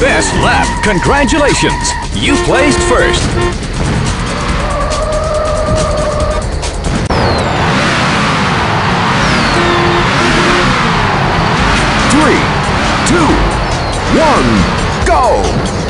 Best lap. Congratulations. You placed first. Three, two, one, go!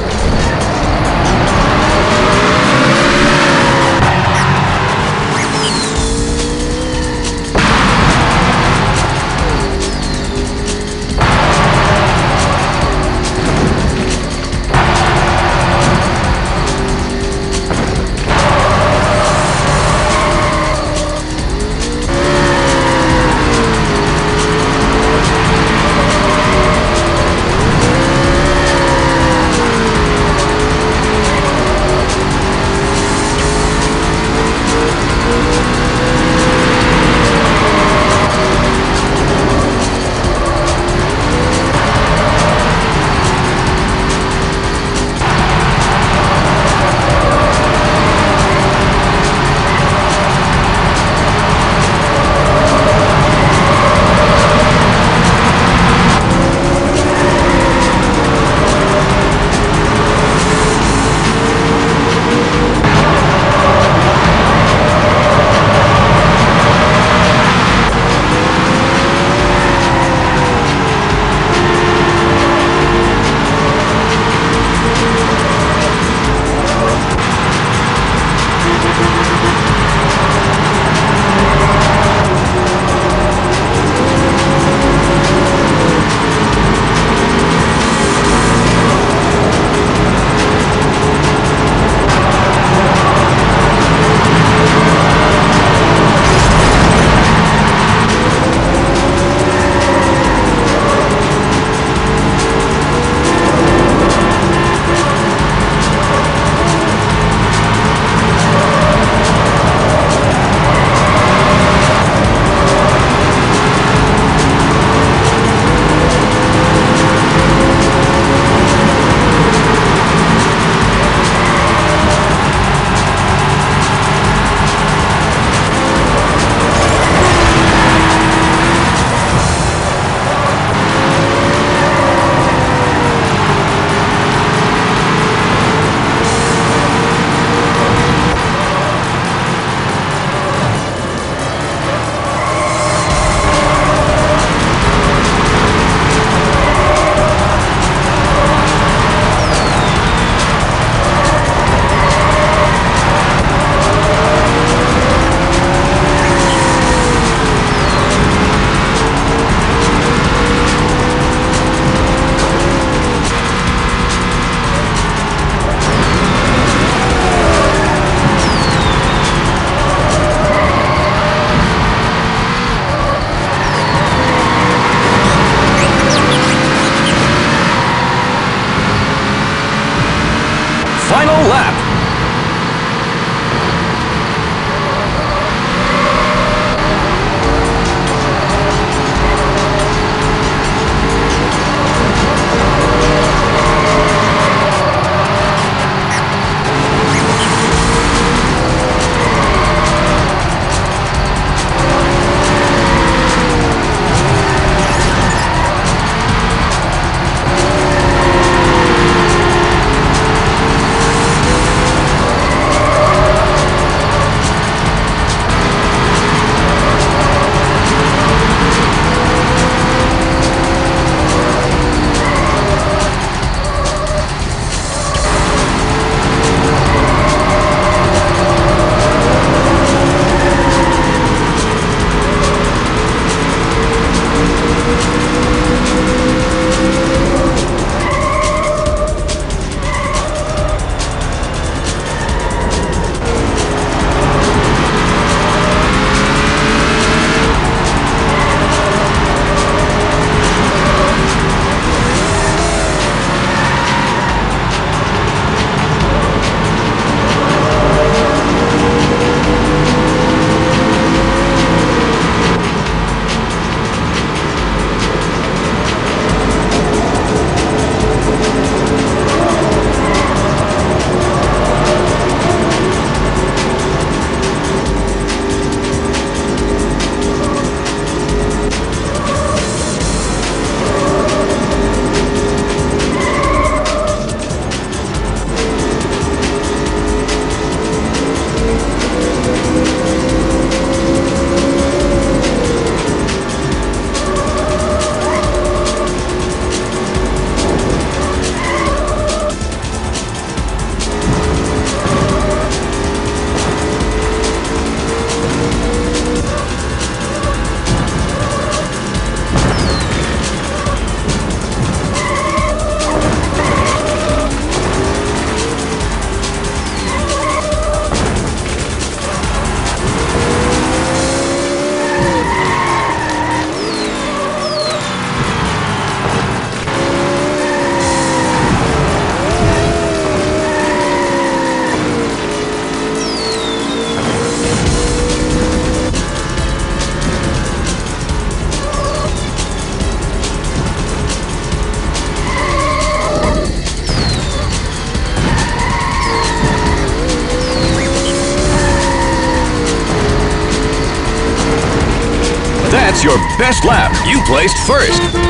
First.